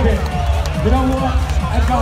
David. You know what?